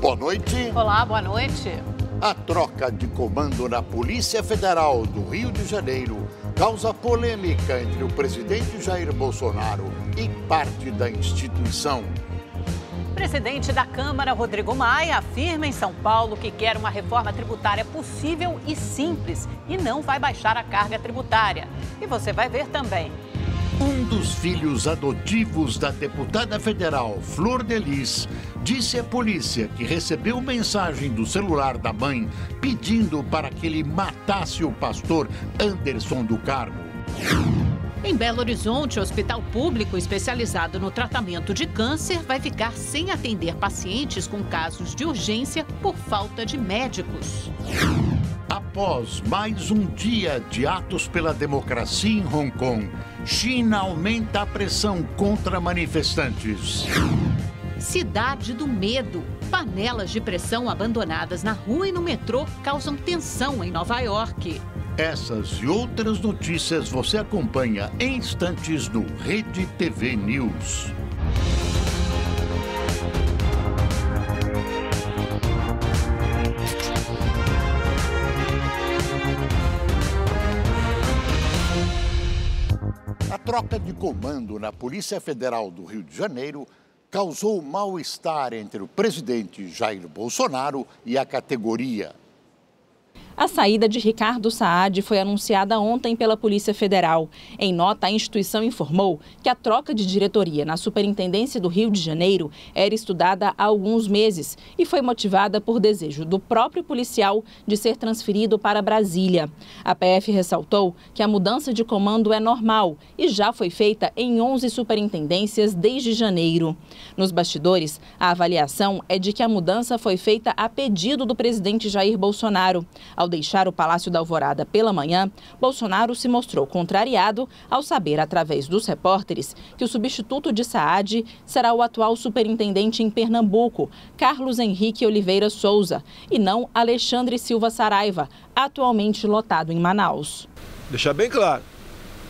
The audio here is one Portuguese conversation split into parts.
Boa noite. Olá, boa noite. A troca de comando na Polícia Federal do Rio de Janeiro causa polêmica entre o presidente Jair Bolsonaro e parte da instituição. Presidente da Câmara, Rodrigo Maia, afirma em São Paulo que quer uma reforma tributária possível e simples e não vai baixar a carga tributária. E você vai ver também. Um dos filhos adotivos da deputada federal Flor Delis disse à polícia que recebeu mensagem do celular da mãe pedindo para que ele matasse o pastor Anderson do Carmo. Em Belo Horizonte, o hospital público especializado no tratamento de câncer vai ficar sem atender pacientes com casos de urgência por falta de médicos. Após mais um dia de atos pela democracia em Hong Kong, China aumenta a pressão contra manifestantes. Cidade do Medo. Panelas de pressão abandonadas na rua e no metrô causam tensão em Nova York. Essas e outras notícias você acompanha em instantes no Rede TV News. A troca de comando na Polícia Federal do Rio de Janeiro causou mal-estar entre o presidente Jair Bolsonaro e a categoria. A saída de Ricardo Saad foi anunciada ontem pela Polícia Federal. Em nota, a instituição informou que a troca de diretoria na Superintendência do Rio de Janeiro era estudada há alguns meses e foi motivada por desejo do próprio policial de ser transferido para Brasília. A PF ressaltou que a mudança de comando é normal e já foi feita em 11 superintendências desde janeiro. Nos bastidores, a avaliação é de que a mudança foi feita a pedido do presidente Jair Bolsonaro. Ao deixar o Palácio da Alvorada pela manhã, Bolsonaro se mostrou contrariado ao saber, através dos repórteres, que o substituto de Saad será o atual superintendente em Pernambuco, Carlos Henrique Oliveira Souza, e não Alexandre Silva Saraiva, atualmente lotado em Manaus. Deixar bem claro,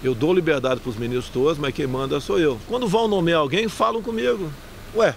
eu dou liberdade para os ministros todos, mas quem manda sou eu. Quando vão nomear alguém, falam comigo. Ué,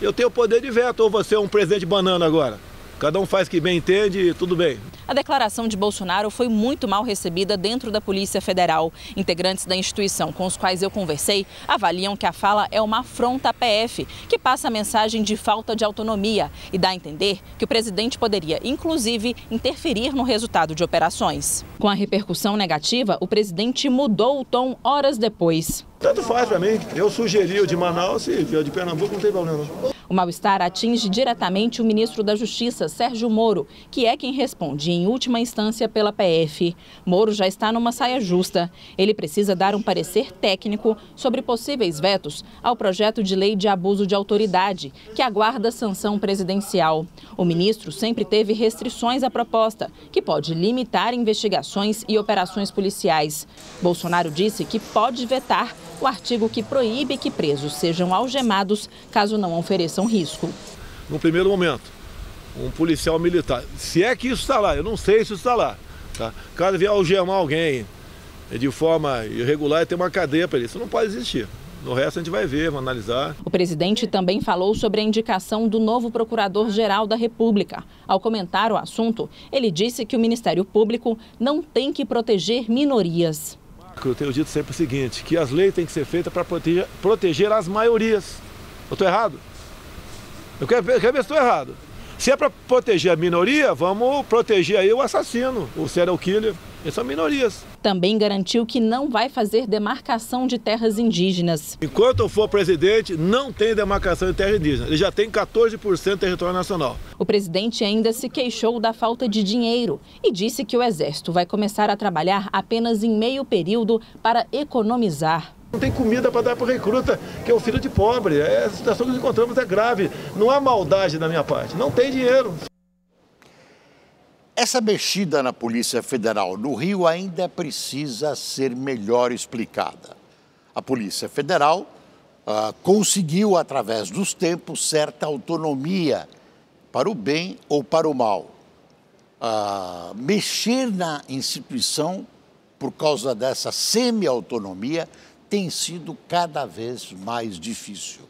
eu tenho poder de veto ou você é um presidente banana agora? Cada um faz o que bem entende e tudo bem. A declaração de Bolsonaro foi muito mal recebida dentro da Polícia Federal. Integrantes da instituição com os quais eu conversei avaliam que a fala é uma afronta à PF, que passa a mensagem de falta de autonomia e dá a entender que o presidente poderia, inclusive, interferir no resultado de operações. Com a repercussão negativa, o presidente mudou o tom horas depois. Tanto faz para mim. Eu sugeri o de Manaus e o de Pernambuco não tem problema. O mal-estar atinge diretamente o ministro da Justiça, Sérgio Moro, que é quem responde em última instância pela PF. Moro já está numa saia justa. Ele precisa dar um parecer técnico sobre possíveis vetos ao projeto de lei de abuso de autoridade, que aguarda sanção presidencial. O ministro sempre teve restrições à proposta, que pode limitar investigações e operações policiais. Bolsonaro disse que pode vetar o artigo que proíbe que presos sejam algemados caso não ofereçam risco. No primeiro momento, um policial militar, se é que isso está lá, eu não sei se isso está lá. Tá? Caso vier algemar alguém de forma irregular, tem uma cadeia para isso. Não pode existir. No resto a gente vai ver, vai analisar. O presidente também falou sobre a indicação do novo Procurador-Geral da República. Ao comentar o assunto, ele disse que o Ministério Público não tem que proteger minorias. Eu tenho dito sempre o seguinte, que as leis têm que ser feitas para proteger, proteger as maiorias. Eu estou errado? Eu quero ver, quero ver se estou errado. Se é para proteger a minoria, vamos proteger aí o assassino, o serial killer. Essas são minorias. Também garantiu que não vai fazer demarcação de terras indígenas. Enquanto eu for presidente, não tem demarcação de terra indígena. Ele já tem 14% do território nacional. O presidente ainda se queixou da falta de dinheiro e disse que o Exército vai começar a trabalhar apenas em meio período para economizar. Não tem comida para dar para o recruta, que é o filho de pobre. É, a situação que encontramos é grave. Não há maldade da minha parte. Não tem dinheiro. Essa mexida na Polícia Federal no Rio ainda precisa ser melhor explicada. A Polícia Federal ah, conseguiu, através dos tempos, certa autonomia para o bem ou para o mal. Ah, mexer na instituição por causa dessa semi-autonomia, tem sido cada vez mais difícil.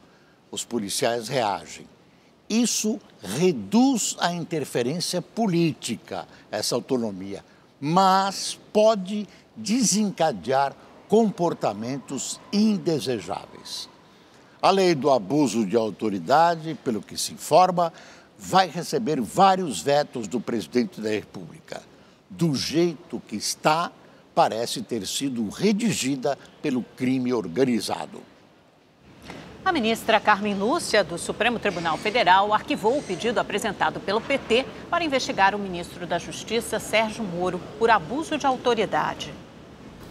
Os policiais reagem. Isso reduz a interferência política, essa autonomia, mas pode desencadear comportamentos indesejáveis. A lei do abuso de autoridade, pelo que se informa, vai receber vários vetos do presidente da República. Do jeito que está, parece ter sido redigida pelo crime organizado. A ministra Carmen Lúcia, do Supremo Tribunal Federal, arquivou o pedido apresentado pelo PT para investigar o ministro da Justiça, Sérgio Moro, por abuso de autoridade.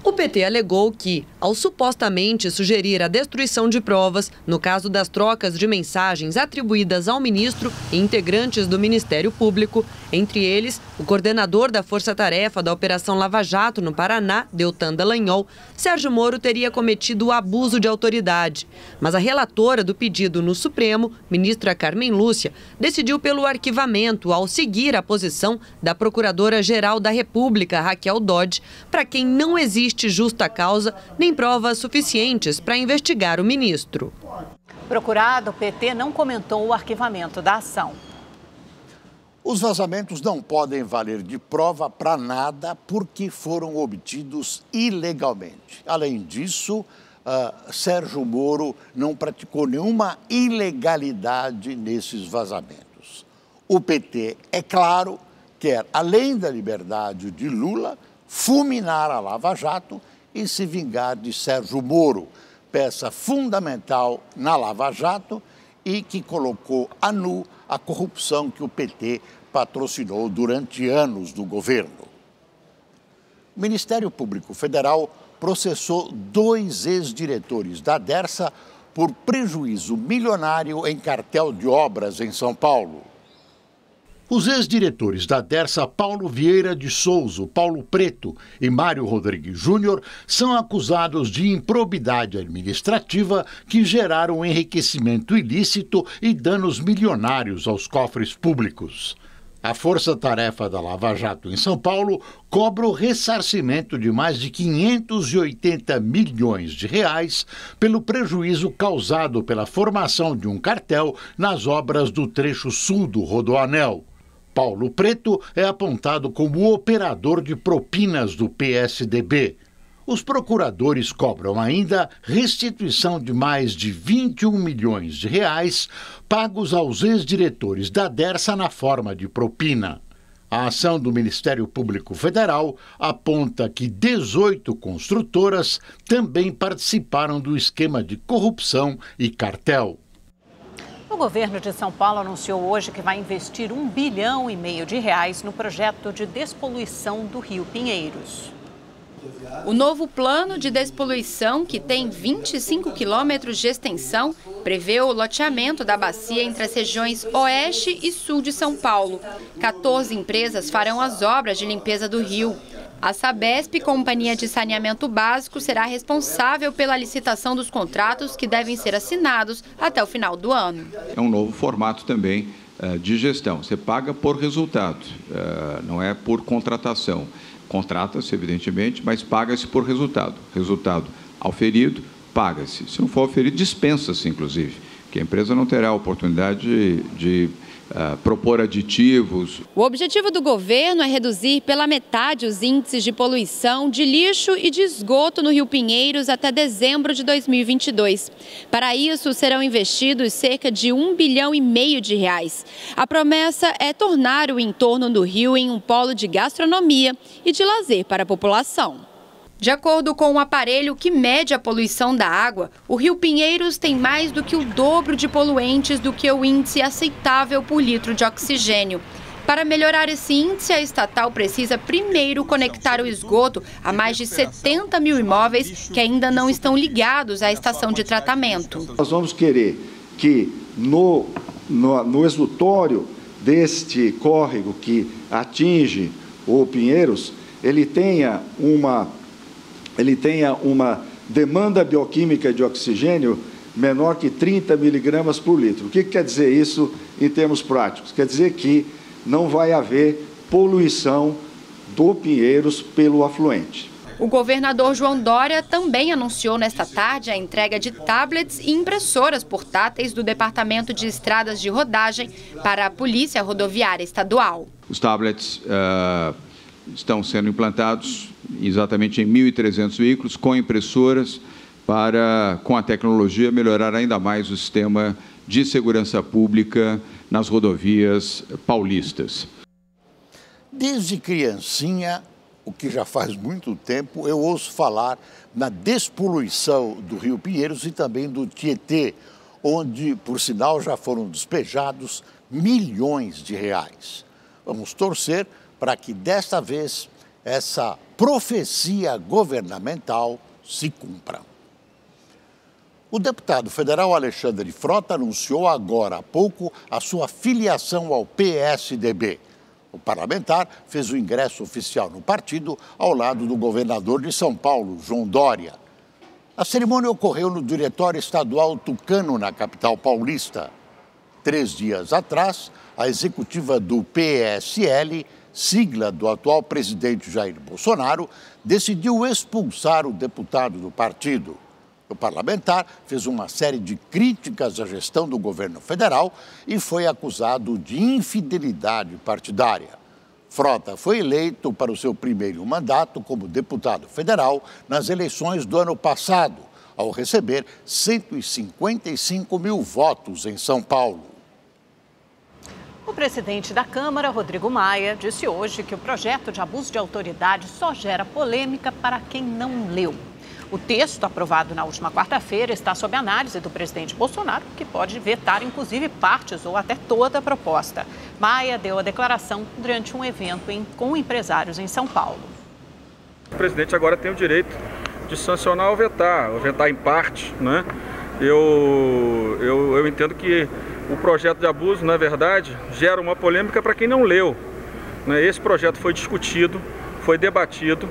O PT alegou que, ao supostamente sugerir a destruição de provas no caso das trocas de mensagens atribuídas ao ministro e integrantes do Ministério Público, entre eles o coordenador da Força Tarefa da Operação Lava Jato no Paraná, Deltan Dallagnol, Sérgio Moro teria cometido o abuso de autoridade. Mas a relatora do pedido no Supremo, ministra Carmen Lúcia, decidiu pelo arquivamento ao seguir a posição da Procuradora-Geral da República, Raquel Dodge, para quem não existe justa causa nem provas suficientes para investigar o ministro. Procurado, o PT não comentou o arquivamento da ação. Os vazamentos não podem valer de prova para nada porque foram obtidos ilegalmente. Além disso, uh, Sérgio Moro não praticou nenhuma ilegalidade nesses vazamentos. O PT, é claro, quer, além da liberdade de Lula, fulminar a Lava Jato e se vingar de Sérgio Moro, peça fundamental na Lava Jato e que colocou a nu a corrupção que o PT patrocinou durante anos do governo. O Ministério Público Federal processou dois ex-diretores da Dersa por prejuízo milionário em cartel de obras em São Paulo. Os ex-diretores da Dersa Paulo Vieira de Souza, Paulo Preto e Mário Rodrigues Júnior são acusados de improbidade administrativa que geraram enriquecimento ilícito e danos milionários aos cofres públicos. A força-tarefa da Lava Jato em São Paulo cobra o ressarcimento de mais de 580 milhões de reais pelo prejuízo causado pela formação de um cartel nas obras do trecho sul do Rodoanel. Paulo Preto é apontado como o operador de propinas do PSDB. Os procuradores cobram ainda restituição de mais de 21 milhões de reais pagos aos ex-diretores da Dersa na forma de propina. A ação do Ministério Público Federal aponta que 18 construtoras também participaram do esquema de corrupção e cartel. O governo de São Paulo anunciou hoje que vai investir um bilhão e meio de reais no projeto de despoluição do Rio Pinheiros. O novo plano de despoluição, que tem 25 quilômetros de extensão, prevê o loteamento da bacia entre as regiões oeste e sul de São Paulo. 14 empresas farão as obras de limpeza do rio. A Sabesp, companhia de saneamento básico, será responsável pela licitação dos contratos que devem ser assinados até o final do ano. É um novo formato também uh, de gestão. Você paga por resultado, uh, não é por contratação. Contrata-se, evidentemente, mas paga-se por resultado. Resultado auferido, paga-se. Se não for auferido, dispensa-se, inclusive, que a empresa não terá a oportunidade de, de Uh, propor aditivos. O objetivo do governo é reduzir pela metade os índices de poluição de lixo e de esgoto no Rio Pinheiros até dezembro de 2022. Para isso, serão investidos cerca de um bilhão e meio de reais. A promessa é tornar o entorno do rio em um polo de gastronomia e de lazer para a população. De acordo com um aparelho que mede a poluição da água, o Rio Pinheiros tem mais do que o dobro de poluentes do que o índice aceitável por litro de oxigênio. Para melhorar esse índice, a estatal precisa primeiro conectar o esgoto a mais de 70 mil imóveis que ainda não estão ligados à estação de tratamento. Nós vamos querer que no, no, no exutório deste córrego que atinge o Pinheiros, ele tenha uma ele tenha uma demanda bioquímica de oxigênio menor que 30 miligramas por litro. O que quer dizer isso em termos práticos? Quer dizer que não vai haver poluição do Pinheiros pelo afluente. O governador João Dória também anunciou nesta tarde a entrega de tablets e impressoras portáteis do Departamento de Estradas de Rodagem para a Polícia Rodoviária Estadual. Os tablets uh, estão sendo implantados exatamente em 1.300 veículos com impressoras para, com a tecnologia, melhorar ainda mais o sistema de segurança pública nas rodovias paulistas. Desde criancinha, o que já faz muito tempo, eu ouço falar na despoluição do Rio Pinheiros e também do Tietê, onde, por sinal, já foram despejados milhões de reais. Vamos torcer para que desta vez essa profecia governamental se cumpra. O deputado federal Alexandre Frota anunciou agora há pouco a sua filiação ao PSDB. O parlamentar fez o ingresso oficial no partido ao lado do governador de São Paulo, João Dória. A cerimônia ocorreu no Diretório Estadual Tucano, na capital paulista. Três dias atrás, a executiva do PSL, sigla do atual presidente Jair Bolsonaro, decidiu expulsar o deputado do partido. O parlamentar fez uma série de críticas à gestão do governo federal e foi acusado de infidelidade partidária. Frota foi eleito para o seu primeiro mandato como deputado federal nas eleições do ano passado, ao receber 155 mil votos em São Paulo. O presidente da Câmara, Rodrigo Maia, disse hoje que o projeto de abuso de autoridade só gera polêmica para quem não leu. O texto aprovado na última quarta-feira está sob análise do presidente Bolsonaro, que pode vetar inclusive partes ou até toda a proposta. Maia deu a declaração durante um evento em, com empresários em São Paulo. O presidente agora tem o direito de sancionar ou vetar, ou vetar em parte, né? Eu, eu, eu entendo que o projeto de abuso, na verdade, gera uma polêmica para quem não leu. Né? Esse projeto foi discutido, foi debatido,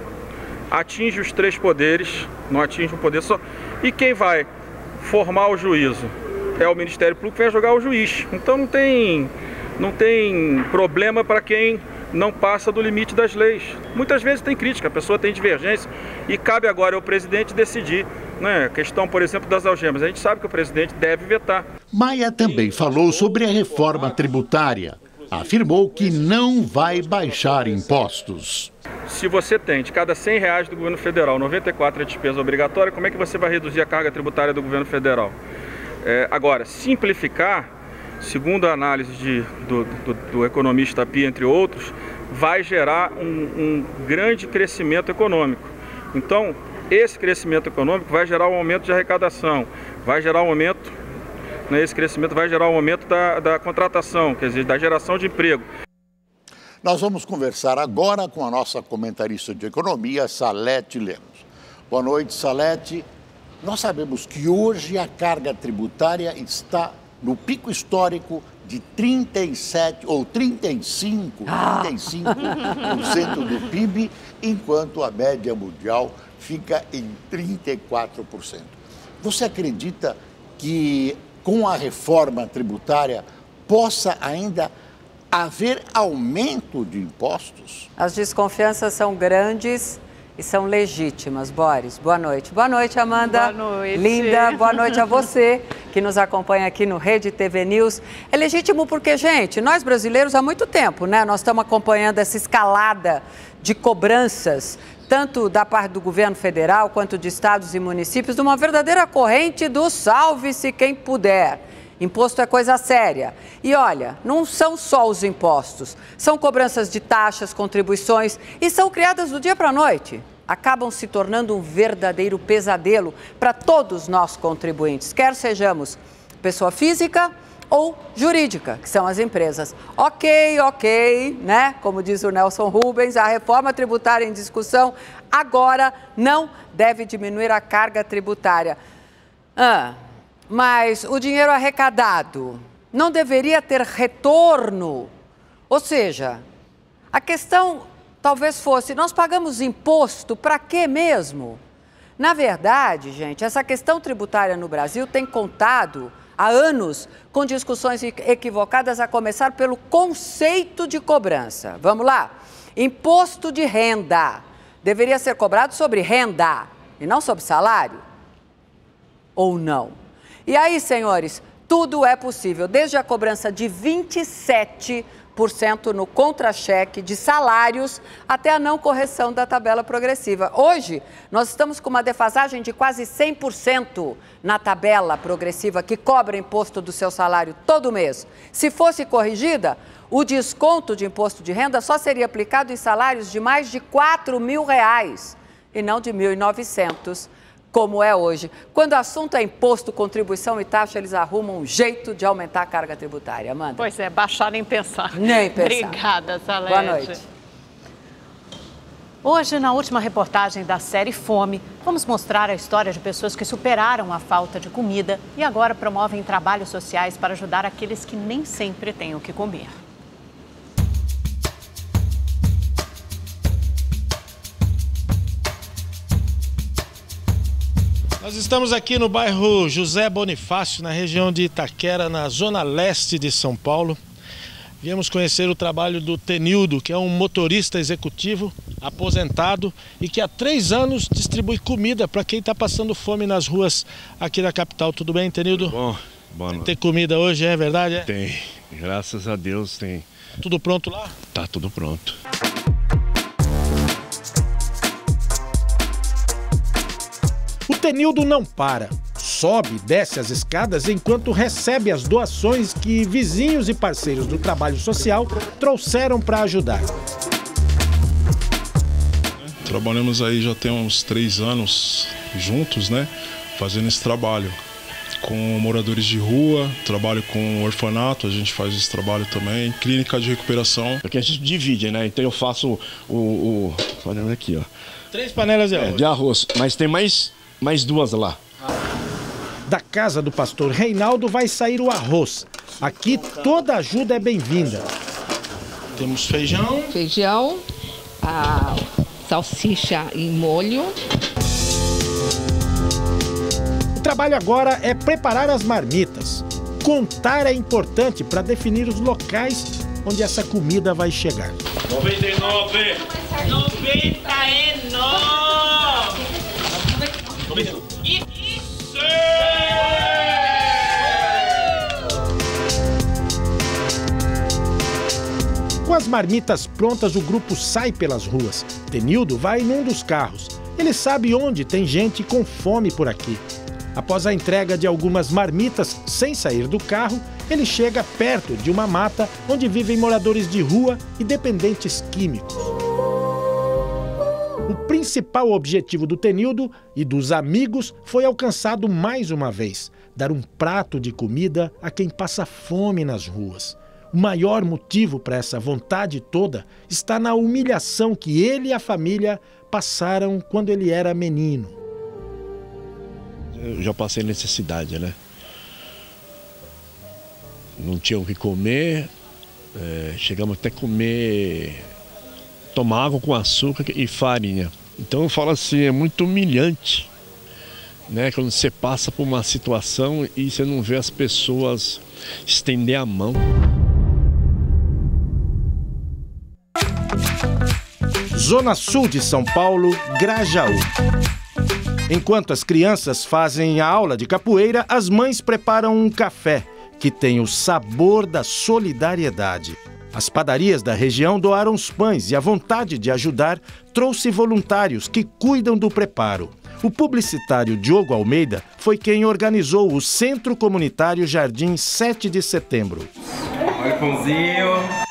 atinge os três poderes, não atinge um poder só. E quem vai formar o juízo é o Ministério Público que vai jogar o juiz. Então não tem, não tem problema para quem não passa do limite das leis. Muitas vezes tem crítica, a pessoa tem divergência e cabe agora ao presidente decidir. Né? A questão, por exemplo, das algemas. A gente sabe que o presidente deve vetar. Maia também falou sobre a reforma tributária. Afirmou que não vai baixar impostos. Se você tem de cada 100 reais do governo federal, 94 é despesa obrigatória, como é que você vai reduzir a carga tributária do governo federal? É, agora, simplificar, segundo a análise de, do, do, do, economista Pia, entre outros, vai gerar um, um grande crescimento econômico. Então, esse crescimento econômico vai gerar um aumento de arrecadação, vai gerar um aumento, né, esse crescimento vai gerar um aumento da, da contratação, quer dizer, da geração de emprego. Nós vamos conversar agora com a nossa comentarista de economia, Salete Lemos. Boa noite, Salete. Nós sabemos que hoje a carga tributária está no pico histórico de 37 ou 35, 35% do PIB, enquanto a média mundial fica em 34%. Você acredita que com a reforma tributária possa ainda haver aumento de impostos? As desconfianças são grandes e são legítimas. Boris, boa noite. Boa noite, Amanda. Boa noite. Linda, boa noite a você que nos acompanha aqui no Rede TV News. É legítimo porque, gente, nós brasileiros há muito tempo, né? Nós estamos acompanhando essa escalada de cobranças tanto da parte do governo federal quanto de estados e municípios, de uma verdadeira corrente do salve-se quem puder. Imposto é coisa séria. E olha, não são só os impostos, são cobranças de taxas, contribuições e são criadas do dia para a noite. Acabam se tornando um verdadeiro pesadelo para todos nós contribuintes, quer sejamos pessoa física ou jurídica, que são as empresas. Ok, ok, né? Como diz o Nelson Rubens, a reforma tributária em discussão agora não deve diminuir a carga tributária. Ah, mas o dinheiro arrecadado não deveria ter retorno. Ou seja, a questão talvez fosse: nós pagamos imposto para quê mesmo? Na verdade, gente, essa questão tributária no Brasil tem contado há anos com discussões equivocadas, a começar pelo conceito de cobrança. Vamos lá? Imposto de renda deveria ser cobrado sobre renda e não sobre salário? Ou não? E aí, senhores, tudo é possível, desde a cobrança de 27% no contra-cheque de salários até a não correção da tabela progressiva. Hoje, nós estamos com uma defasagem de quase 100% na tabela progressiva que cobra imposto do seu salário todo mês. Se fosse corrigida, o desconto de imposto de renda só seria aplicado em salários de mais de 4 mil reais e não de 1.900 como é hoje. Quando o assunto é imposto, contribuição e taxa, eles arrumam um jeito de aumentar a carga tributária. Amanda? Pois é, baixar nem pensar. Nem pensar. Obrigada, Salete. Boa noite. Hoje, na última reportagem da série Fome, vamos mostrar a história de pessoas que superaram a falta de comida e agora promovem trabalhos sociais para ajudar aqueles que nem sempre têm o que comer. Nós estamos aqui no bairro José Bonifácio, na região de Itaquera, na zona leste de São Paulo. Viemos conhecer o trabalho do Tenildo, que é um motorista executivo aposentado e que há três anos distribui comida para quem está passando fome nas ruas aqui da capital. Tudo bem, Tenildo? Bom, boa noite. Tem comida hoje, é verdade? É? Tem, graças a Deus tem. Tudo pronto lá? Tá tudo pronto. O Tenildo não para. Sobe e desce as escadas enquanto recebe as doações que vizinhos e parceiros do trabalho social trouxeram para ajudar. Trabalhamos aí já tem uns três anos juntos, né? Fazendo esse trabalho. Com moradores de rua, trabalho com orfanato, a gente faz esse trabalho também, clínica de recuperação. Porque a gente divide, né? Então eu faço o. o olha aqui, ó. Três panelas de arroz. É, de arroz. Mas tem mais, mais duas lá. Da casa do pastor Reinaldo vai sair o arroz. Aqui toda ajuda é bem-vinda. Temos feijão. Feijão, a salsicha em molho. O trabalho agora é preparar as marmitas. Contar é importante para definir os locais onde essa comida vai chegar. 99! 99! Com as marmitas prontas, o grupo sai pelas ruas. Tenildo vai num dos carros. Ele sabe onde tem gente com fome por aqui. Após a entrega de algumas marmitas sem sair do carro, ele chega perto de uma mata onde vivem moradores de rua e dependentes químicos. O principal objetivo do Tenildo e dos amigos foi alcançado mais uma vez: dar um prato de comida a quem passa fome nas ruas. O maior motivo para essa vontade toda está na humilhação que ele e a família passaram quando ele era menino. Eu já passei necessidade, né? Não tinha o que comer, é, chegamos até comer, tomar água com açúcar e farinha. Então eu falo assim, é muito humilhante, né? Quando você passa por uma situação e você não vê as pessoas estender a mão. Zona Sul de São Paulo, Grajaú. Enquanto as crianças fazem a aula de capoeira, as mães preparam um café que tem o sabor da solidariedade. As padarias da região doaram os pães e a vontade de ajudar trouxe voluntários que cuidam do preparo. O publicitário Diogo Almeida foi quem organizou o Centro Comunitário Jardim 7 de Setembro. Olha o pãozinho.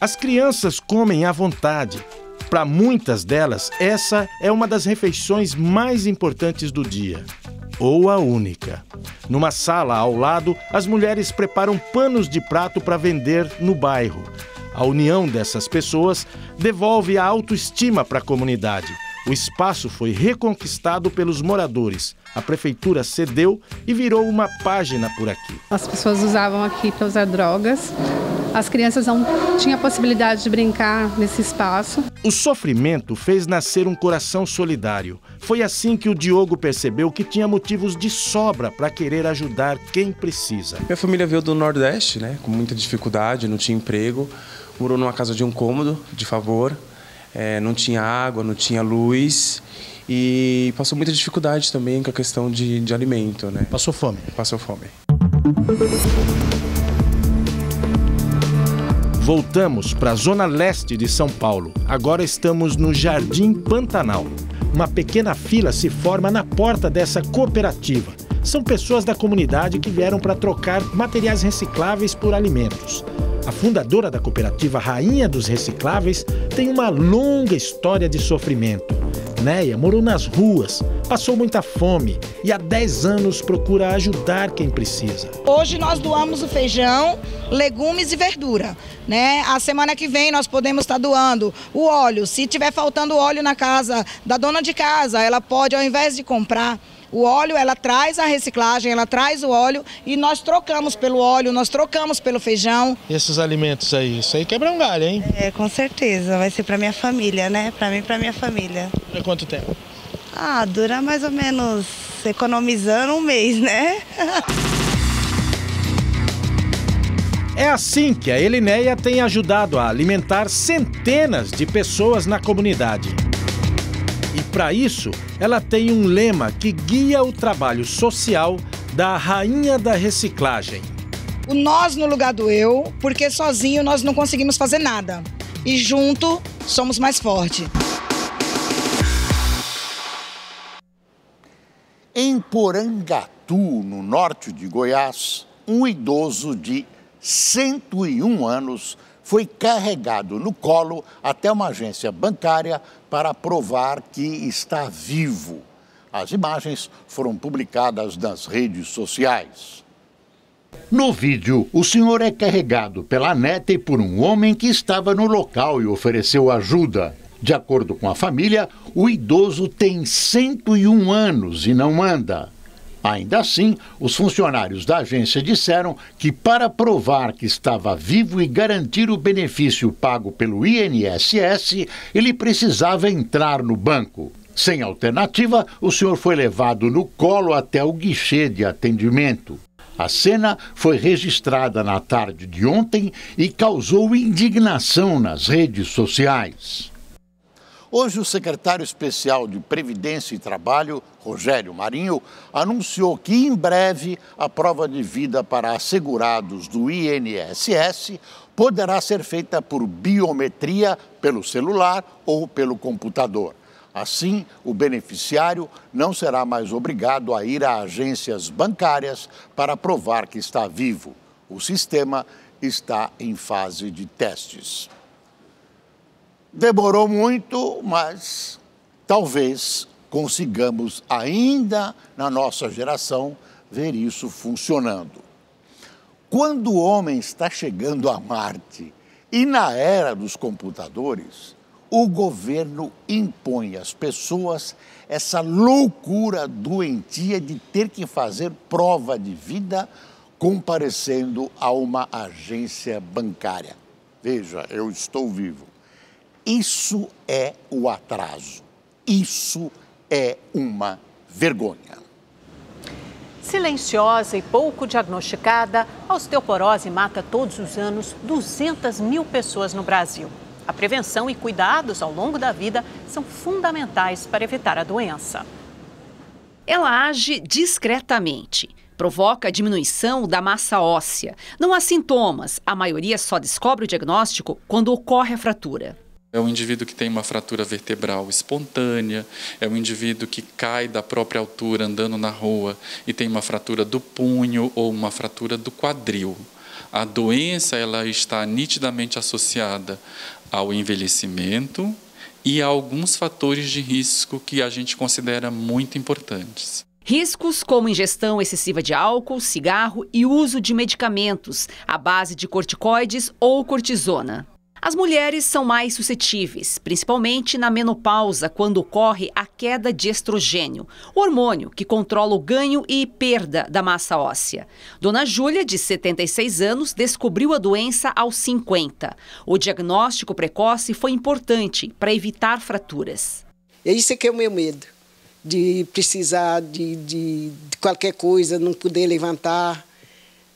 As crianças comem à vontade. Para muitas delas, essa é uma das refeições mais importantes do dia. Ou a única. Numa sala ao lado, as mulheres preparam panos de prato para vender no bairro. A união dessas pessoas devolve a autoestima para a comunidade. O espaço foi reconquistado pelos moradores. A prefeitura cedeu e virou uma página por aqui. As pessoas usavam aqui para usar drogas. As crianças não tinham a possibilidade de brincar nesse espaço. O sofrimento fez nascer um coração solidário. Foi assim que o Diogo percebeu que tinha motivos de sobra para querer ajudar quem precisa. Minha família veio do Nordeste, né, com muita dificuldade, não tinha emprego, morou numa casa de um cômodo, de favor. é, não tinha água, não tinha luz e passou muita dificuldade também com a questão de, de alimento, né? Passou fome? Passou fome. Voltamos para a zona leste de São Paulo. Agora estamos no Jardim Pantanal. Uma pequena fila se forma na porta dessa cooperativa. São pessoas da comunidade que vieram para trocar materiais recicláveis por alimentos. A fundadora da cooperativa Rainha dos Recicláveis tem uma longa história de sofrimento. Neia morou nas ruas, passou muita fome e há 10 anos procura ajudar quem precisa. Hoje nós doamos o feijão, legumes e verdura. Né? A semana que vem nós podemos estar doando o óleo. Se tiver faltando óleo na casa da dona de casa, ela pode, ao invés de comprar o óleo, ela traz a reciclagem, ela traz o óleo e nós trocamos pelo óleo, nós trocamos pelo feijão. Esses alimentos aí, isso aí quebra um galho, hein? É, com certeza, vai ser para minha família, né? Para mim e para minha família. Dura quanto tempo? Ah, dura mais ou menos economizando um mês, né? É assim que a Elineia tem ajudado a alimentar centenas de pessoas na comunidade. E para isso, ela tem um lema que guia o trabalho social da rainha da reciclagem. O nós no lugar do eu, porque sozinho nós não conseguimos fazer nada. E junto somos mais fortes. Em Porangatu, no norte de Goiás, um idoso de 101 anos foi carregado no colo até uma agência bancária para provar que está vivo. As imagens foram publicadas nas redes sociais. No vídeo, o senhor é carregado pela neta e por um homem que estava no local e ofereceu ajuda. De acordo com a família, o idoso tem 101 anos e não anda. Ainda assim, os funcionários da agência disseram que, para provar que estava vivo e garantir o benefício pago pelo INSS, ele precisava entrar no banco. Sem alternativa, o senhor foi levado no colo até o guichê de atendimento. A cena foi registrada na tarde de ontem e causou indignação nas redes sociais. Hoje, o secretário especial de Previdência e Trabalho, Rogério Marinho, anunciou que em breve a prova de vida para assegurados do INSS poderá ser feita por biometria pelo celular ou pelo computador. Assim, o beneficiário não será mais obrigado a ir a agências bancárias para provar que está vivo. O sistema está em fase de testes. Demorou muito, mas talvez consigamos ainda na nossa geração ver isso funcionando. Quando o homem está chegando a Marte e na era dos computadores, o governo impõe às pessoas essa loucura doentia de ter que fazer prova de vida comparecendo a uma agência bancária. Veja, eu estou vivo. Isso é o atraso. Isso é uma vergonha. Silenciosa e pouco diagnosticada, a osteoporose mata todos os anos 200 mil pessoas no Brasil. A prevenção e cuidados ao longo da vida são fundamentais para evitar a doença. Ela age discretamente. Provoca diminuição da massa óssea. Não há sintomas. A maioria só descobre o diagnóstico quando ocorre a fratura. É um indivíduo que tem uma fratura vertebral espontânea, é um indivíduo que cai da própria altura andando na rua e tem uma fratura do punho ou uma fratura do quadril. A doença ela está nitidamente associada ao envelhecimento e a alguns fatores de risco que a gente considera muito importantes. Riscos como ingestão excessiva de álcool, cigarro e uso de medicamentos à base de corticoides ou cortisona. As mulheres são mais suscetíveis, principalmente na menopausa, quando ocorre a queda de estrogênio, o hormônio que controla o ganho e perda da massa óssea. Dona Júlia, de 76 anos, descobriu a doença aos 50. O diagnóstico precoce foi importante para evitar fraturas. É isso que é o meu medo, de precisar de, de, de qualquer coisa, não poder levantar.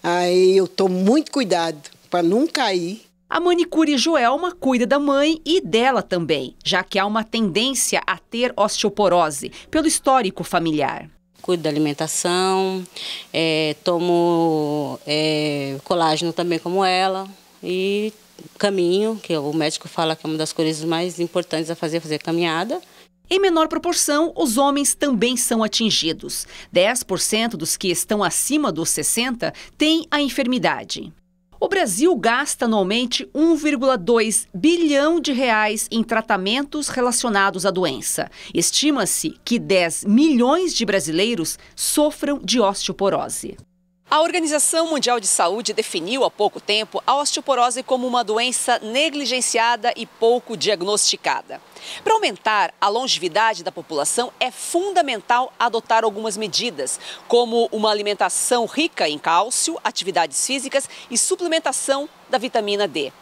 Aí eu tomo muito cuidado para não cair A manicure Joelma cuida da mãe e dela também, já que há uma tendência a ter osteoporose pelo histórico familiar. Cuido da alimentação, é, tomo é, colágeno também como ela e caminho, que o médico fala que é uma das coisas mais importantes a fazer, fazer caminhada. Em menor proporção, os homens também são atingidos. 10% dos que estão acima dos 60 têm a enfermidade. O Brasil gasta anualmente 1,2 bilhão de reais em tratamentos relacionados à doença. Estima-se que 10 milhões de brasileiros sofram de osteoporose. A Organização Mundial de Saúde definiu há pouco tempo a osteoporose como uma doença negligenciada e pouco diagnosticada. Para aumentar a longevidade da população, é fundamental adotar algumas medidas, como uma alimentação rica em cálcio, atividades físicas e suplementação da vitamina D.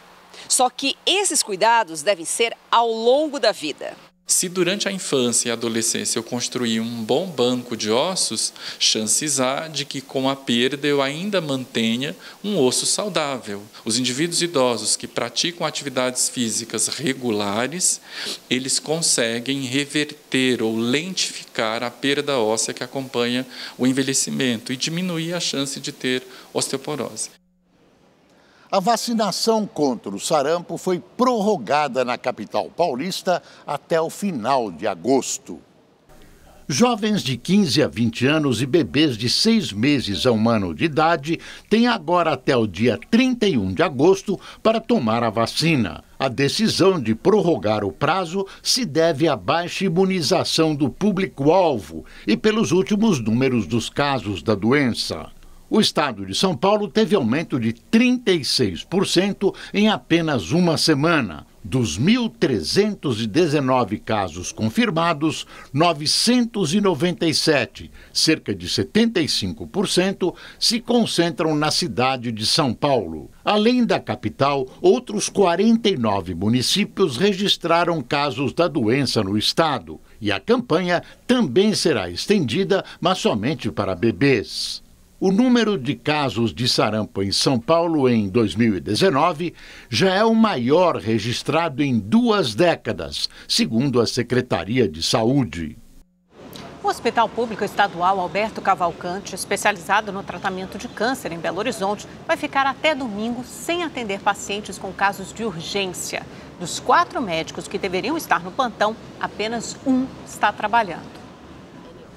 Só que esses cuidados devem ser ao longo da vida. Se durante a infância e adolescência eu construir um bom banco de ossos, chances há de que com a perda eu ainda mantenha um osso saudável. Os indivíduos idosos que praticam atividades físicas regulares, eles conseguem reverter ou lentificar a perda óssea que acompanha o envelhecimento e diminuir a chance de ter osteoporose. A vacinação contra o sarampo foi prorrogada na capital paulista até o final de agosto. Jovens de 15 a 20 anos e bebês de 6 meses a um ano de idade têm agora até o dia 31 de agosto para tomar a vacina. A decisão de prorrogar o prazo se deve à baixa imunização do público-alvo e pelos últimos números dos casos da doença. O estado de São Paulo teve aumento de 36% em apenas uma semana. Dos 1.319 casos confirmados, 997, cerca de 75%, se concentram na cidade de São Paulo. Além da capital, outros 49 municípios registraram casos da doença no estado. E a campanha também será estendida, mas somente para bebês. O número de casos de sarampo em São Paulo em 2019 já é o maior registrado em duas décadas, segundo a Secretaria de Saúde. O Hospital Público Estadual Alberto Cavalcante, especializado no tratamento de câncer em Belo Horizonte, vai ficar até domingo sem atender pacientes com casos de urgência. Dos quatro médicos que deveriam estar no plantão, apenas um está trabalhando.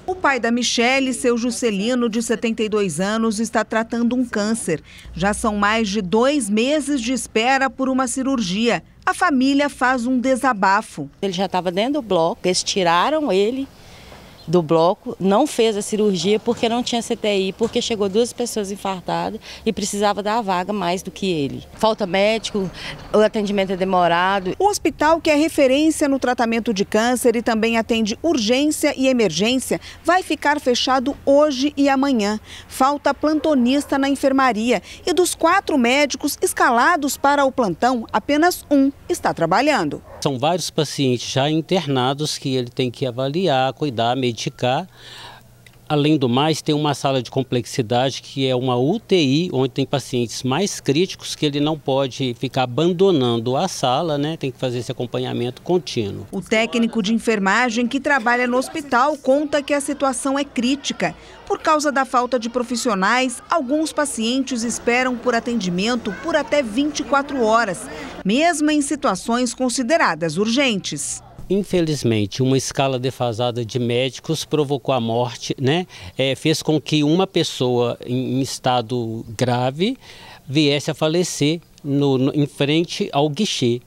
O pai da Michele, seu Juscelino, de 72 anos, está tratando um câncer. Já são mais de dois meses de espera por uma cirurgia. A família faz um desabafo. Ele já estava dentro do bloco, eles tiraram ele do bloco, não fez a cirurgia porque não tinha CTI, porque chegou duas pessoas infartadas e precisava dar a vaga mais do que ele. Falta médico, o atendimento é demorado. O hospital, que é referência no tratamento de câncer e também atende urgência e emergência, vai ficar fechado hoje e amanhã. Falta plantonista na enfermaria e dos quatro médicos escalados para o plantão, apenas um está trabalhando. São vários pacientes já internados que ele tem que avaliar, cuidar, medicar. Além do mais, tem uma sala de complexidade que é uma UTI, onde tem pacientes mais críticos que ele não pode ficar abandonando a sala, né? Tem que fazer esse acompanhamento contínuo. O técnico de enfermagem que trabalha no hospital conta que a situação é crítica. Por causa da falta de profissionais, alguns pacientes esperam por atendimento por até 24 horas, mesmo em situações consideradas urgentes. Infelizmente, uma escala defasada de médicos provocou a morte, né? É, fez com que uma pessoa em estado grave viesse a falecer no, no, em frente ao guichê.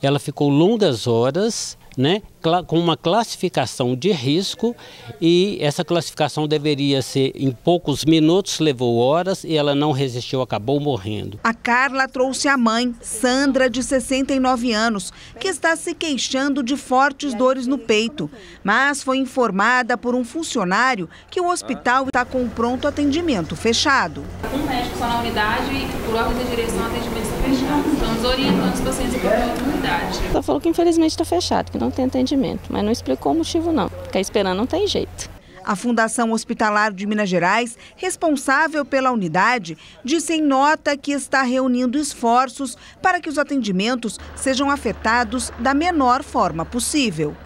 Ela ficou longas horas né, com uma classificação de risco e essa classificação deveria ser em poucos minutos, levou horas e ela não resistiu, acabou morrendo. A Carla trouxe a mãe, Sandra, de 69 anos, que está se queixando de fortes dores no peito, mas foi informada por um funcionário que o hospital está com pronto atendimento fechado. Um médico só na unidade e por ordem da direção atendimento. Estamos orientando os pacientes para outra unidade. Ela falou que infelizmente está fechado, que não tem atendimento, mas não explicou o motivo não. Ficar esperando não tem jeito. A Fundação Hospitalar de Minas Gerais, responsável pela unidade, disse em nota que está reunindo esforços para que os atendimentos sejam afetados da menor forma possível.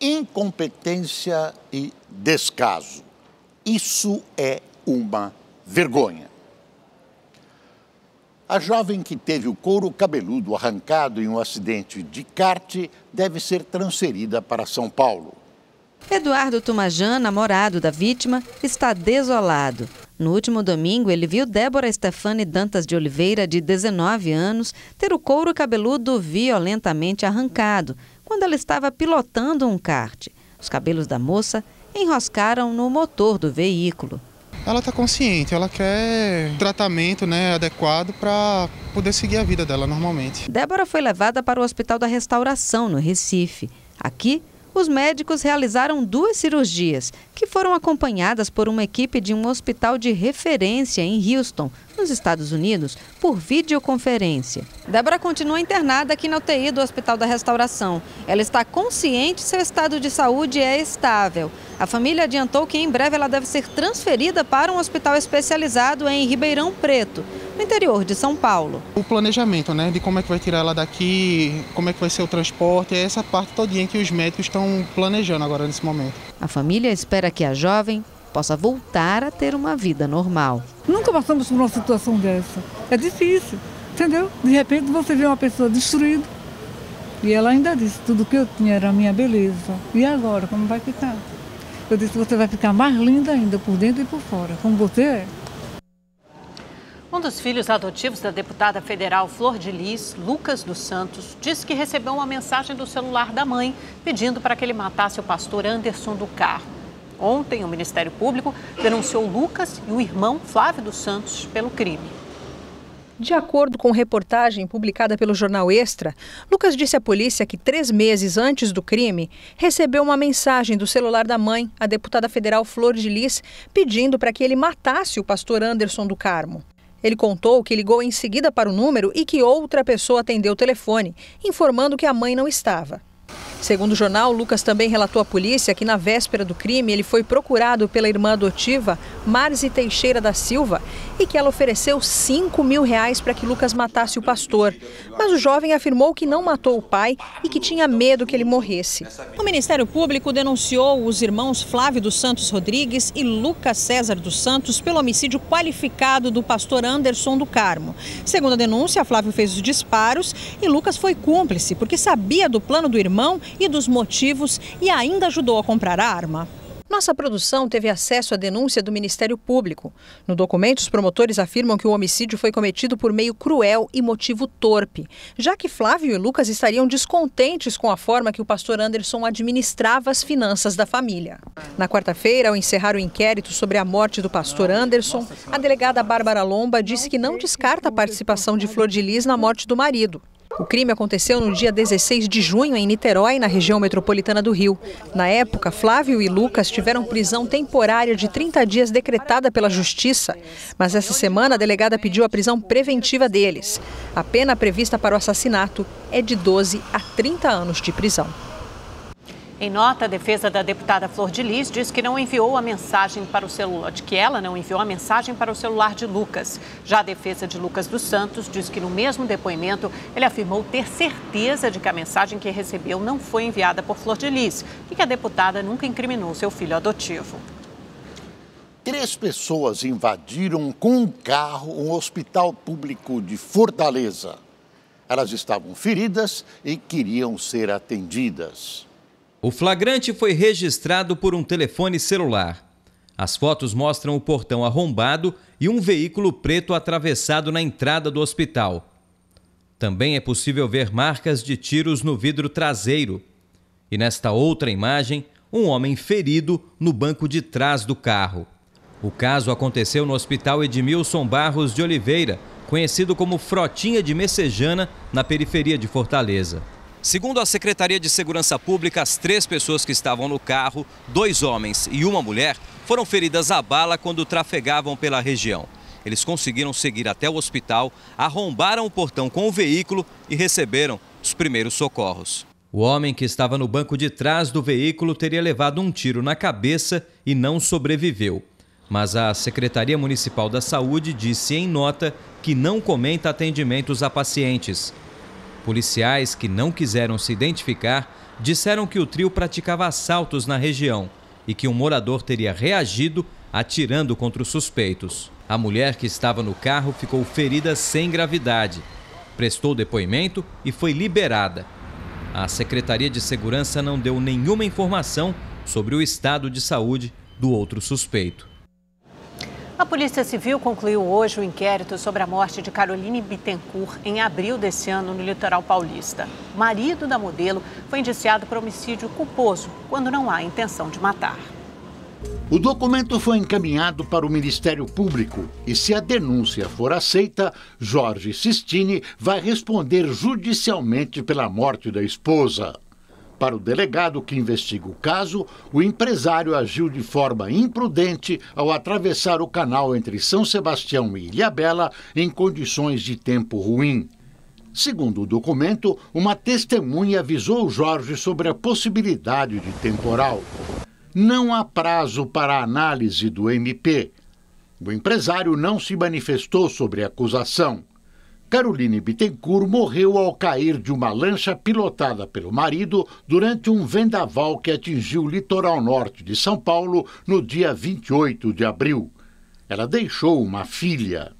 Incompetência e descaso. Isso é uma vergonha. A jovem que teve o couro cabeludo arrancado em um acidente de kart deve ser transferida para São Paulo. Eduardo Tumajan, namorado da vítima, está desolado. No último domingo, ele viu Débora Stefane Dantas de Oliveira, de 19 anos, ter o couro cabeludo violentamente arrancado, quando ela estava pilotando um kart. Os cabelos da moça enroscaram no motor do veículo. Ela está consciente, ela quer tratamento né, adequado para poder seguir a vida dela normalmente. Débora foi levada para o Hospital da Restauração, no Recife. Aqui, os médicos realizaram duas cirurgias, que foram acompanhadas por uma equipe de um hospital de referência em Houston, nos Estados Unidos, por videoconferência. Débora continua internada aqui na UTI do Hospital da Restauração. Ela está consciente seu estado de saúde é estável. A família adiantou que em breve ela deve ser transferida para um hospital especializado em Ribeirão Preto, no interior de São Paulo. O planejamento, né, de como é que vai tirar ela daqui, como é que vai ser o transporte, é essa parte todinha que os médicos estão planejando agora nesse momento. A família espera que a jovem possa voltar a ter uma vida normal. Nunca passamos por uma situação dessa. É difícil, entendeu? De repente você vê uma pessoa destruída. E ela ainda disse, tudo que eu tinha era a minha beleza. E agora, como vai ficar? Eu disse, você vai ficar mais linda ainda por dentro e por fora, como você é. Um dos filhos adotivos da deputada federal Flor de Lis, Lucas dos Santos, disse que recebeu uma mensagem do celular da mãe pedindo para que ele matasse o pastor Anderson do Carro. Ontem, o Ministério Público denunciou Lucas e o irmão Flávio dos Santos pelo crime. De acordo com reportagem publicada pelo jornal Extra, Lucas disse à polícia que três meses antes do crime recebeu uma mensagem do celular da mãe, a deputada federal Flor de Lis, pedindo para que ele matasse o pastor Anderson do Carmo. Ele contou que ligou em seguida para o número e que outra pessoa atendeu o telefone, informando que a mãe não estava. Segundo o jornal, Lucas também relatou à polícia que na véspera do crime ele foi procurado pela irmã adotiva Marzi Teixeira da Silva e que ela ofereceu 5 mil reais para que Lucas matasse o pastor. Mas o jovem afirmou que não matou o pai e que tinha medo que ele morresse. O Ministério Público denunciou os irmãos Flávio dos Santos Rodrigues e Lucas César dos Santos pelo homicídio qualificado do pastor Anderson do Carmo. Segundo a denúncia, Flávio fez os disparos e Lucas foi cúmplice porque sabia do plano do irmão e dos motivos e ainda ajudou a comprar a arma. Nossa produção teve acesso à denúncia do Ministério Público. No documento, os promotores afirmam que o homicídio foi cometido por meio cruel e motivo torpe, já que Flávio e Lucas estariam descontentes com a forma que o pastor Anderson administrava as finanças da família. Na quarta-feira, ao encerrar o inquérito sobre a morte do pastor Anderson, a delegada Bárbara Lomba disse que não descarta a participação de Flor de Lis na morte do marido. O crime aconteceu no dia 16 de junho em Niterói, na região metropolitana do Rio. Na época, Flávio e Lucas tiveram prisão temporária de 30 dias decretada pela Justiça, mas essa semana a delegada pediu a prisão preventiva deles. A pena prevista para o assassinato é de 12 a 30 anos de prisão. Em nota, a defesa da deputada Flor de Lis diz que não enviou a mensagem para o celular, de que ela não enviou a mensagem para o celular de Lucas. Já a defesa de Lucas dos Santos diz que no mesmo depoimento ele afirmou ter certeza de que a mensagem que recebeu não foi enviada por Flor de Lis e que a deputada nunca incriminou seu filho adotivo. Três pessoas invadiram com um carro um hospital público de Fortaleza. Elas estavam feridas e queriam ser atendidas. O flagrante foi registrado por um telefone celular. As fotos mostram o portão arrombado e um veículo preto atravessado na entrada do hospital. Também é possível ver marcas de tiros no vidro traseiro. E nesta outra imagem, um homem ferido no banco de trás do carro. O caso aconteceu no Hospital Edmilson Barros de Oliveira, conhecido como Frotinha de Messejana, na periferia de Fortaleza. Segundo a Secretaria de Segurança Pública, as três pessoas que estavam no carro, dois homens e uma mulher, foram feridas a bala quando trafegavam pela região. Eles conseguiram seguir até o hospital, arrombaram o portão com o veículo e receberam os primeiros socorros. O homem que estava no banco de trás do veículo teria levado um tiro na cabeça e não sobreviveu. Mas a Secretaria Municipal da Saúde disse em nota que não comenta atendimentos a pacientes. Policiais que não quiseram se identificar disseram que o trio praticava assaltos na região e que um morador teria reagido atirando contra os suspeitos. A mulher que estava no carro ficou ferida sem gravidade. Prestou depoimento e foi liberada. A Secretaria de Segurança não deu nenhuma informação sobre o estado de saúde do outro suspeito. A Polícia Civil concluiu hoje o inquérito sobre a morte de Caroline Bittencourt em abril desse ano no litoral paulista. O marido da modelo foi indiciado por homicídio culposo, quando não há intenção de matar. O documento foi encaminhado para o Ministério Público e, se a denúncia for aceita, Jorge Sistini vai responder judicialmente pela morte da esposa. Para o delegado que investiga o caso, o empresário agiu de forma imprudente ao atravessar o canal entre São Sebastião e Ilhabela em condições de tempo ruim. Segundo o documento, uma testemunha avisou Jorge sobre a possibilidade de temporal não há prazo para a análise do MP. O empresário não se manifestou sobre a acusação. Caroline Bittencourt morreu ao cair de uma lancha pilotada pelo marido durante um vendaval que atingiu o litoral norte de São Paulo no dia 28 de abril. Ela deixou uma filha.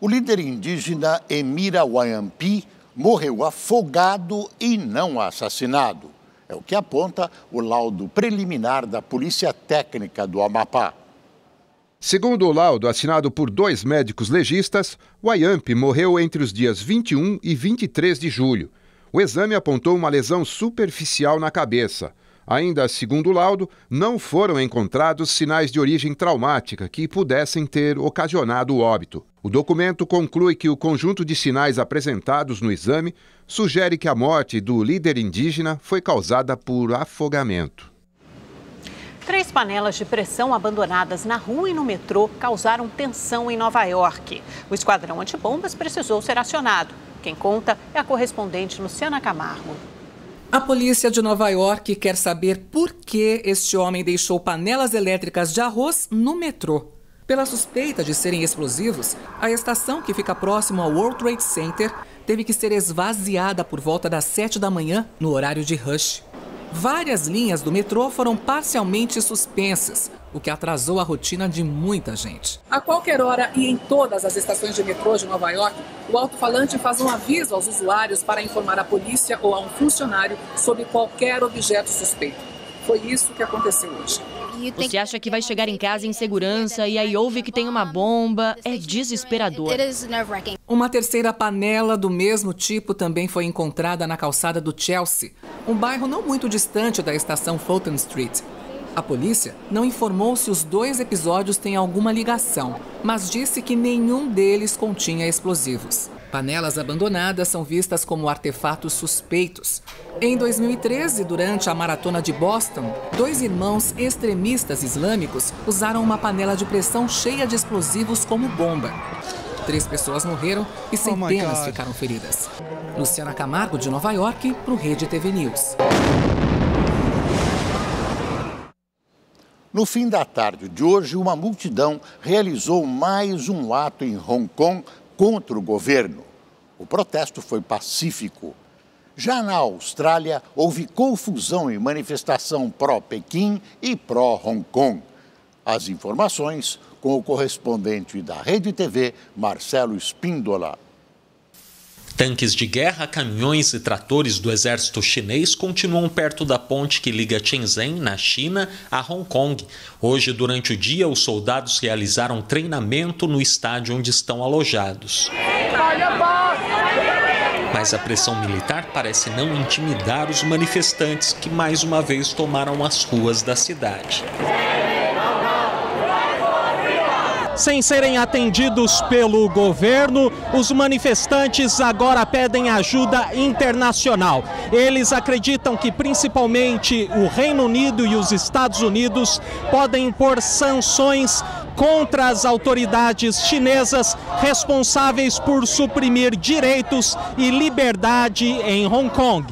O líder indígena Emira Wayampi morreu afogado e não assassinado. É o que aponta o laudo preliminar da Polícia Técnica do Amapá. Segundo o laudo assinado por dois médicos legistas, o morreu entre os dias 21 e 23 de julho. O exame apontou uma lesão superficial na cabeça. Ainda segundo o laudo, não foram encontrados sinais de origem traumática que pudessem ter ocasionado o óbito. O documento conclui que o conjunto de sinais apresentados no exame sugere que a morte do líder indígena foi causada por afogamento. Três panelas de pressão abandonadas na rua e no metrô causaram tensão em Nova York. O esquadrão antibombas precisou ser acionado. Quem conta é a correspondente Luciana Camargo. A polícia de Nova York quer saber por que este homem deixou panelas elétricas de arroz no metrô. Pela suspeita de serem explosivos, a estação que fica próximo ao World Trade Center teve que ser esvaziada por volta das 7 da manhã, no horário de rush. Várias linhas do metrô foram parcialmente suspensas, o que atrasou a rotina de muita gente. A qualquer hora e em todas as estações de metrô de Nova York, o alto-falante faz um aviso aos usuários para informar a polícia ou a um funcionário sobre qualquer objeto suspeito. Foi isso que aconteceu hoje. Você acha que vai chegar em casa em segurança e aí ouve que tem uma bomba? É desesperador. Uma terceira panela do mesmo tipo também foi encontrada na calçada do Chelsea, um bairro não muito distante da estação Fulton Street. A polícia não informou se os dois episódios têm alguma ligação, mas disse que nenhum deles continha explosivos. Panelas abandonadas são vistas como artefatos suspeitos. Em 2013, durante a maratona de Boston, dois irmãos extremistas islâmicos usaram uma panela de pressão cheia de explosivos como bomba. Três pessoas morreram e oh centenas oh ficaram feridas. Luciana Camargo, de Nova York, para o Rede TV News. No fim da tarde de hoje, uma multidão realizou mais um ato em Hong Kong contra o governo. O protesto foi pacífico. Já na Austrália, houve confusão e manifestação pró-Pequim e pró-Hong Kong. As informações com o correspondente da Rede TV, Marcelo Espíndola. Tanques de guerra, caminhões e tratores do exército chinês continuam perto da ponte que liga Shenzhen, na China, a Hong Kong. Hoje, durante o dia, os soldados realizaram treinamento no estádio onde estão alojados. Mas a pressão militar parece não intimidar os manifestantes que mais uma vez tomaram as ruas da cidade. Sem serem atendidos pelo governo, os manifestantes agora pedem ajuda internacional. Eles acreditam que principalmente o Reino Unido e os Estados Unidos podem impor sanções contra as autoridades chinesas responsáveis por suprimir direitos e liberdade em Hong Kong.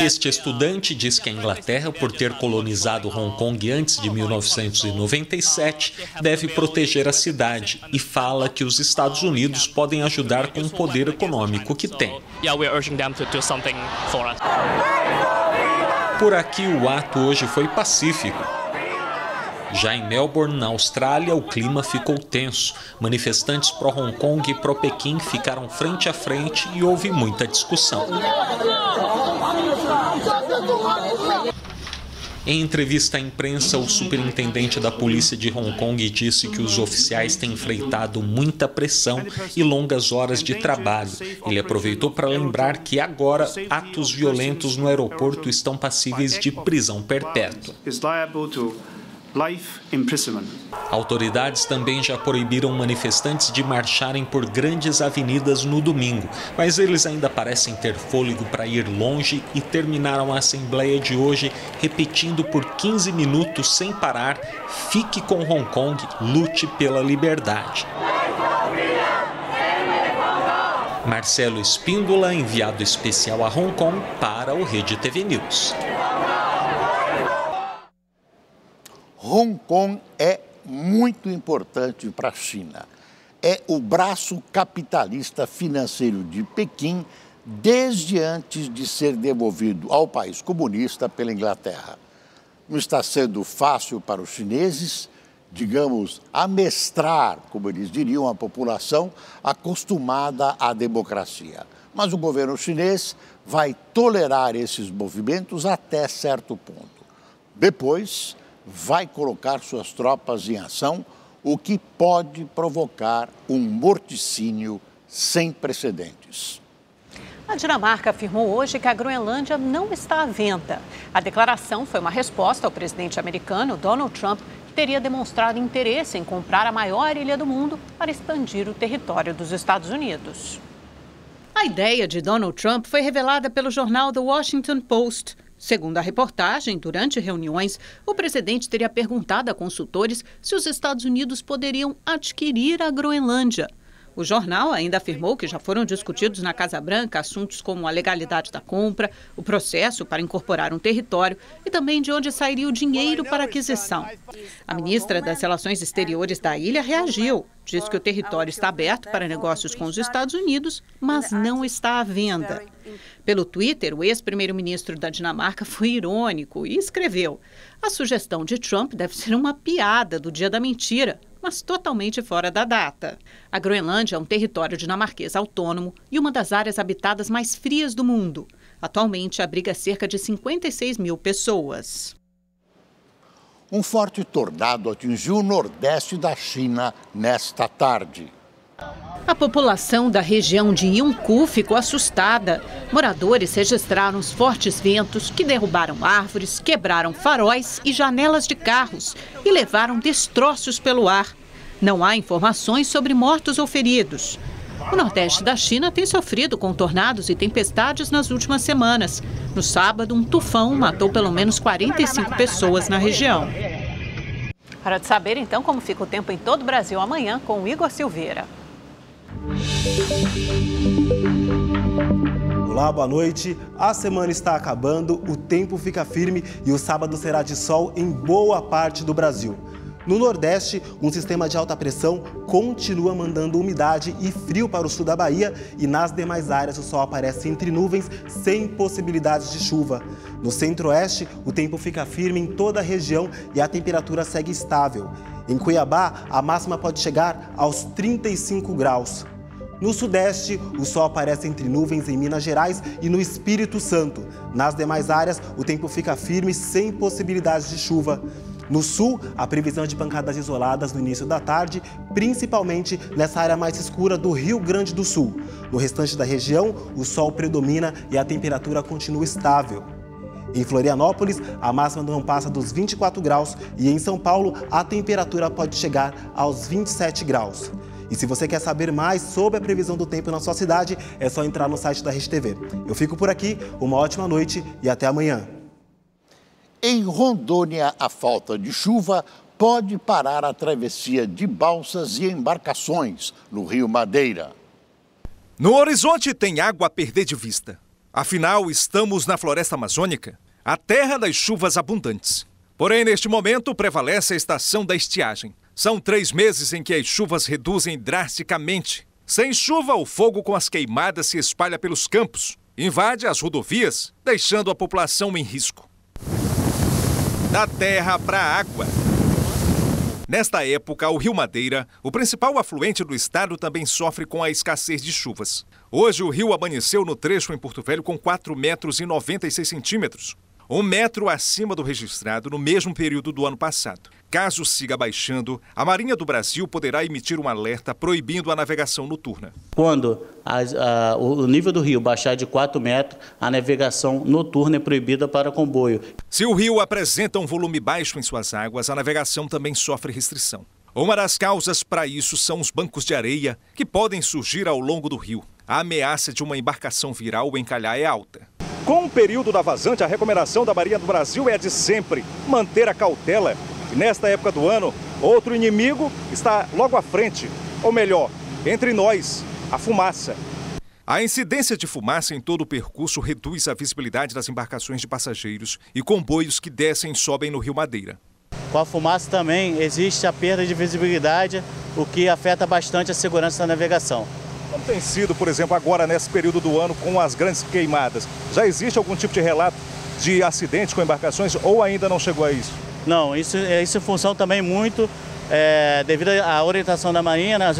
Este estudante diz que a Inglaterra, por ter colonizado Hong Kong antes de 1997, deve proteger a cidade e fala que os Estados Unidos podem ajudar com o poder econômico que tem. Por aqui, o ato hoje foi pacífico. Já em Melbourne, na Austrália, o clima ficou tenso. Manifestantes pró-Hong Kong e pró-Pequim ficaram frente a frente e houve muita discussão. Em entrevista à imprensa, o superintendente da polícia de Hong Kong disse que os oficiais têm enfrentado muita pressão e longas horas de trabalho. Ele aproveitou para lembrar que agora atos violentos no aeroporto estão passíveis de prisão perpétua. Life imprisonment. Autoridades também já proibiram manifestantes de marcharem por grandes avenidas no domingo, mas eles ainda parecem ter fôlego para ir longe e terminaram a assembleia de hoje repetindo por 15 minutos sem parar: fique com Hong Kong, lute pela liberdade. Marcelo Espíndola, enviado especial a Hong Kong para o Rede TV News. Hong Kong é muito importante para a China. É o braço capitalista financeiro de Pequim desde antes de ser devolvido ao país comunista pela Inglaterra. Não está sendo fácil para os chineses, digamos, amestrar, como eles diriam, a população acostumada à democracia. Mas o governo chinês vai tolerar esses movimentos até certo ponto. Depois, vai colocar suas tropas em ação, o que pode provocar um morticínio sem precedentes. A Dinamarca afirmou hoje que a Groenlândia não está à venda. A declaração foi uma resposta ao presidente americano Donald Trump, que teria demonstrado interesse em comprar a maior ilha do mundo para expandir o território dos Estados Unidos. A ideia de Donald Trump foi revelada pelo jornal The Washington Post. Segundo a reportagem, durante reuniões, o presidente teria perguntado a consultores se os Estados Unidos poderiam adquirir a Groenlândia. O jornal ainda afirmou que já foram discutidos na Casa Branca assuntos como a legalidade da compra, o processo para incorporar um território e também de onde sairia o dinheiro para aquisição. A ministra das Relações Exteriores da ilha reagiu. Diz que o território está aberto para negócios com os Estados Unidos, mas não está à venda. Pelo Twitter, o ex-primeiro-ministro da Dinamarca foi irônico e escreveu: A sugestão de Trump deve ser uma piada do dia da mentira, mas totalmente fora da data. A Groenlândia é um território dinamarquês autônomo e uma das áreas habitadas mais frias do mundo. Atualmente abriga cerca de 56 mil pessoas. Um forte tornado atingiu o nordeste da China nesta tarde. A população da região de Yunku ficou assustada. Moradores registraram os fortes ventos que derrubaram árvores, quebraram faróis e janelas de carros e levaram destroços pelo ar. Não há informações sobre mortos ou feridos. O Nordeste da China tem sofrido com tornados e tempestades nas últimas semanas. No sábado, um tufão matou pelo menos 45 pessoas na região. Para saber então como fica o tempo em todo o Brasil amanhã com Igor Silveira. Olá, boa noite. A semana está acabando, o tempo fica firme e o sábado será de sol em boa parte do Brasil. No Nordeste, um sistema de alta pressão continua mandando umidade e frio para o sul da Bahia e nas demais áreas o sol aparece entre nuvens sem possibilidades de chuva. No Centro-Oeste, o tempo fica firme em toda a região e a temperatura segue estável. Em Cuiabá, a máxima pode chegar aos 35 graus. No Sudeste, o sol aparece entre nuvens em Minas Gerais e no Espírito Santo. Nas demais áreas, o tempo fica firme sem possibilidades de chuva. No sul, a previsão de pancadas isoladas no início da tarde, principalmente nessa área mais escura do Rio Grande do Sul. No restante da região, o sol predomina e a temperatura continua estável. Em Florianópolis, a máxima não passa dos 24 graus e em São Paulo, a temperatura pode chegar aos 27 graus. E se você quer saber mais sobre a previsão do tempo na sua cidade, é só entrar no site da RedeTV. Eu fico por aqui, uma ótima noite e até amanhã. Em Rondônia, a falta de chuva pode parar a travessia de balsas e embarcações no Rio Madeira. No horizonte tem água a perder de vista. Afinal, estamos na floresta amazônica, a terra das chuvas abundantes. Porém, neste momento, prevalece a estação da estiagem. São três meses em que as chuvas reduzem drasticamente. Sem chuva, o fogo com as queimadas se espalha pelos campos, invade as rodovias, deixando a população em risco. Da terra para a água. Nesta época, o Rio Madeira, o principal afluente do estado, também sofre com a escassez de chuvas. Hoje, o rio amanheceu no trecho em Porto Velho com 4 metros e 96 centímetros, um metro acima do registrado no mesmo período do ano passado. Caso siga baixando, a Marinha do Brasil poderá emitir um alerta proibindo a navegação noturna. Quando a, a, o nível do rio baixar de 4 metros, a navegação noturna é proibida para comboio. Se o rio apresenta um volume baixo em suas águas, a navegação também sofre restrição. Uma das causas para isso são os bancos de areia que podem surgir ao longo do rio. A ameaça de uma embarcação virar ou encalhar é alta. Com o período da vazante, a recomendação da Marinha do Brasil é de sempre manter a cautela e nesta época do ano, outro inimigo está logo à frente, ou melhor, entre nós, a fumaça. A incidência de fumaça em todo o percurso reduz a visibilidade das embarcações de passageiros e comboios que descem e sobem no Rio Madeira. Com a fumaça também existe a perda de visibilidade, o que afeta bastante a segurança da navegação. Como tem sido, por exemplo, agora nesse período do ano com as grandes queimadas? Já existe algum tipo de relato de acidente com embarcações ou ainda não chegou a isso? Não, isso, é, isso é função também muito é, devido à orientação da Marinha, né, as,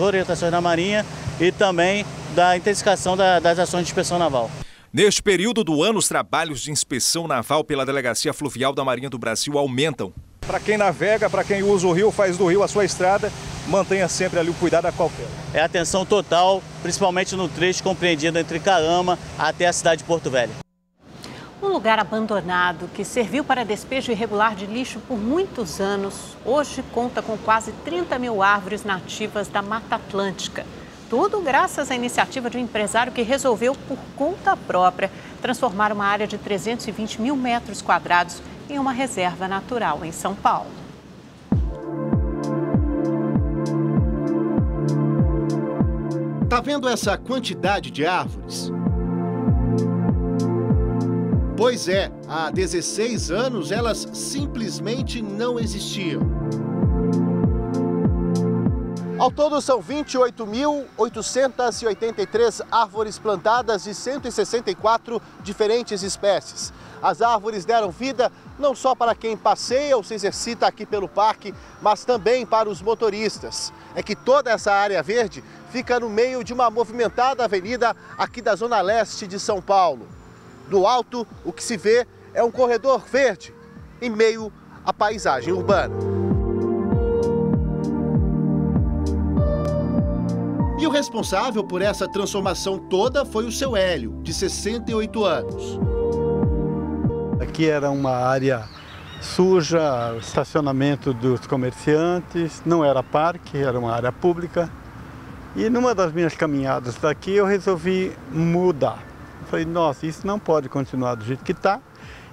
orientações da Marinha e também da intensificação da, das ações de inspeção naval. Neste período do ano, os trabalhos de inspeção naval pela Delegacia Fluvial da Marinha do Brasil aumentam. Para quem navega, para quem usa o rio, faz do rio a sua estrada, mantenha sempre ali o cuidado a qualquer. É atenção total, principalmente no trecho compreendido entre Carama até a cidade de Porto Velho. Um lugar abandonado que serviu para despejo irregular de lixo por muitos anos, hoje conta com quase 30 mil árvores nativas da Mata Atlântica. Tudo graças à iniciativa de um empresário que resolveu, por conta própria, transformar uma área de 320 mil metros quadrados em uma reserva natural em São Paulo. Tá vendo essa quantidade de árvores? Pois é, há 16 anos elas simplesmente não existiam. Ao todo, são 28.883 árvores plantadas de 164 diferentes espécies. As árvores deram vida não só para quem passeia ou se exercita aqui pelo parque, mas também para os motoristas. É que toda essa área verde fica no meio de uma movimentada avenida aqui da Zona Leste de São Paulo. Do alto, o que se vê é um corredor verde em meio à paisagem urbana. E o responsável por essa transformação toda foi o seu Hélio, de 68 anos. Aqui era uma área suja, estacionamento dos comerciantes, não era parque, era uma área pública. E numa das minhas caminhadas daqui eu resolvi mudar. Eu falei, nossa, isso não pode continuar do jeito que está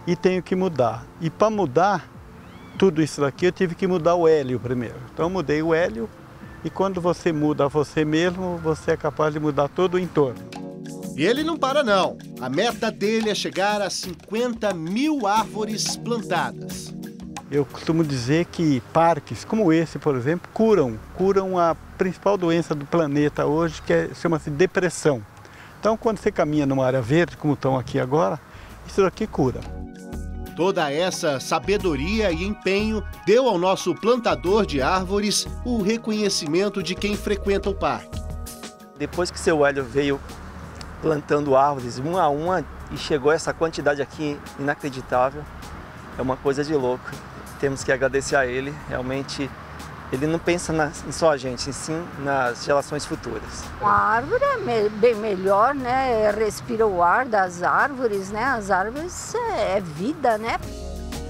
e tenho que mudar. E para mudar tudo isso daqui, eu tive que mudar o hélio primeiro. Então eu mudei o hélio e quando você muda você mesmo, você é capaz de mudar todo o entorno. E ele não para não. A meta dele é chegar a 50 mil árvores plantadas. Eu costumo dizer que parques como esse, por exemplo, curam, curam a principal doença do planeta hoje, que é, chama-se depressão. Então, quando você caminha numa área verde, como estão aqui agora, isso daqui cura. Toda essa sabedoria e empenho deu ao nosso plantador de árvores o reconhecimento de quem frequenta o parque. Depois que seu Hélio veio plantando árvores uma a uma e chegou essa quantidade aqui inacreditável, é uma coisa de louco. Temos que agradecer a ele, realmente ele não pensa na, em só a gente, sim nas gerações futuras. A árvore é me, bem melhor, né? Respira o ar das árvores, né? As árvores é, é vida, né?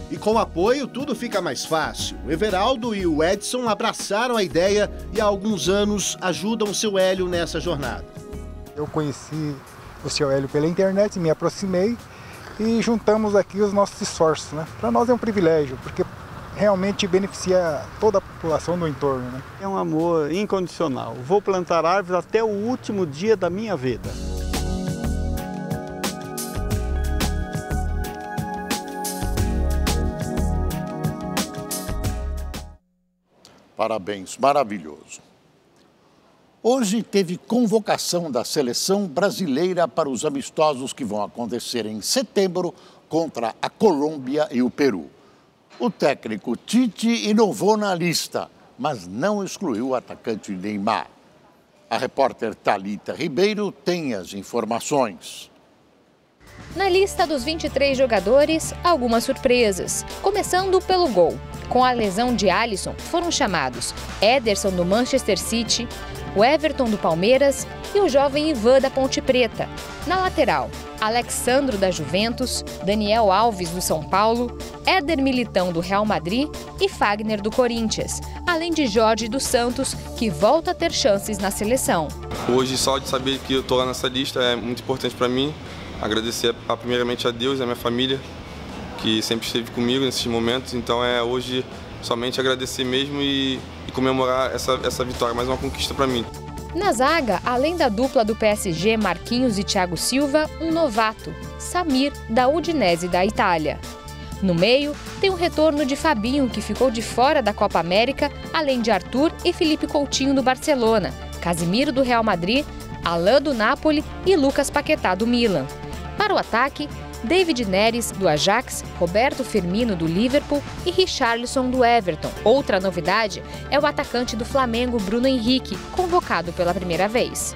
E com apoio tudo fica mais fácil. O Everaldo e o Edson abraçaram a ideia e há alguns anos ajudam o seu Hélio nessa jornada. Eu conheci o seu Hélio pela internet, me aproximei e juntamos aqui os nossos esforços. Né? Para nós é um privilégio, porque realmente beneficia toda a população do entorno. Né? É um amor incondicional. Vou plantar árvores até o último dia da minha vida. Parabéns, maravilhoso. Hoje teve convocação da seleção brasileira para os amistosos que vão acontecer em setembro contra a Colômbia e o Peru. O técnico Tite inovou na lista, mas não excluiu o atacante Neymar. A repórter Talita Ribeiro tem as informações. Na lista dos 23 jogadores, algumas surpresas, começando pelo gol. Com a lesão de Alisson, foram chamados Ederson do Manchester City, o Everton do Palmeiras e o jovem Ivan da Ponte Preta. Na lateral, Alexandro da Juventus, Daniel Alves do São Paulo, Éder Militão do Real Madrid e Fagner do Corinthians, além de Jorge dos Santos, que volta a ter chances na seleção. Hoje, só de saber que eu estou lá nessa lista é muito importante para mim. Agradecer primeiramente a Deus e a minha família, que sempre esteve comigo nesses momentos. Então é hoje somente agradecer mesmo e comemorar essa, essa vitória, mais uma conquista para mim. Na zaga, além da dupla do PSG Marquinhos e Thiago Silva, um novato, Samir, da Udinese da Itália. No meio, tem o retorno de Fabinho, que ficou de fora da Copa América, além de Arthur e Felipe Coutinho do Barcelona, Casimiro do Real Madrid, Alain do Napoli e Lucas Paquetá do Milan. Para o ataque, David Neres, do Ajax, Roberto Firmino, do Liverpool e Richarlison, do Everton. Outra novidade é o atacante do Flamengo, Bruno Henrique, convocado pela primeira vez.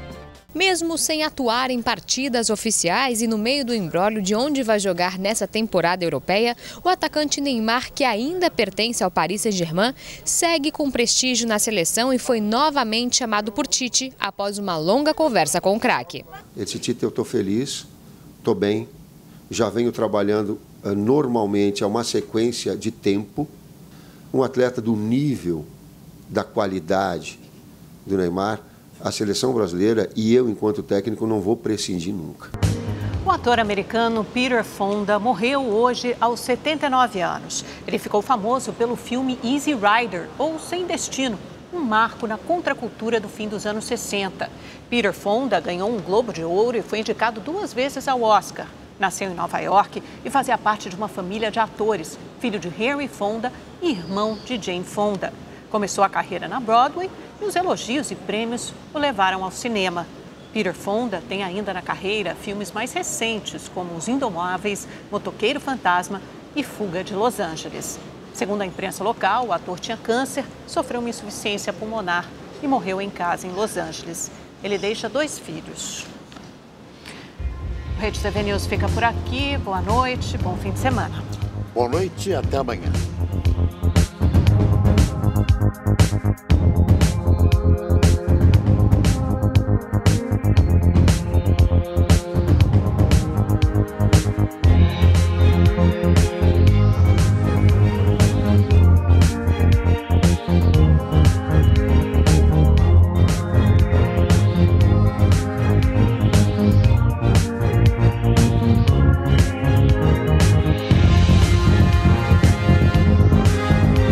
Mesmo sem atuar em partidas oficiais e no meio do embrólio de onde vai jogar nessa temporada europeia, o atacante Neymar, que ainda pertence ao Paris Saint-Germain, segue com prestígio na seleção e foi novamente chamado por Tite após uma longa conversa com o craque. Esse Tite eu estou feliz, estou bem, já venho trabalhando uh, normalmente a uma sequência de tempo. Um atleta do nível, da qualidade do Neymar, a seleção brasileira e eu, enquanto técnico, não vou prescindir nunca. O ator americano Peter Fonda morreu hoje aos 79 anos. Ele ficou famoso pelo filme Easy Rider, ou Sem Destino, um marco na contracultura do fim dos anos 60. Peter Fonda ganhou um Globo de Ouro e foi indicado duas vezes ao Oscar. Nasceu em Nova York e fazia parte de uma família de atores, filho de Henry Fonda e irmão de Jane Fonda. Começou a carreira na Broadway e os elogios e prêmios o levaram ao cinema. Peter Fonda tem ainda na carreira filmes mais recentes, como Os Indomáveis, Motoqueiro Fantasma e Fuga de Los Angeles. Segundo a imprensa local, o ator tinha câncer, sofreu uma insuficiência pulmonar e morreu em casa em Los Angeles. Ele deixa dois filhos. O Rede TV News fica por aqui. Boa noite, bom fim de semana. Boa noite e até amanhã.